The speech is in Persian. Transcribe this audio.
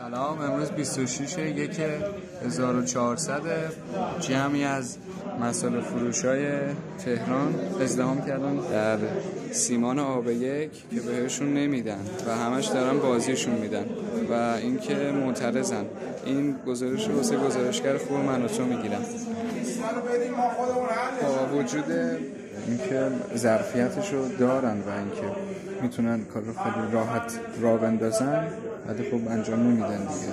سلام امروز 26 یک 1400 جمعی از مسئله فروش های تهران. ازدهام کردن در سیمان آب یک که بهشون نمیدن و همش دارن بازیشون میدن و اینکه معترضن. این گزارش رو واسه گزارشگر خوب من و تو می‌گیرم. با وجود اینکه ظرفیتش رو دارن و اینکه می‌تونن کار رو خیلی راحت را بندازن ولی خب انجام نمیدن دیگه.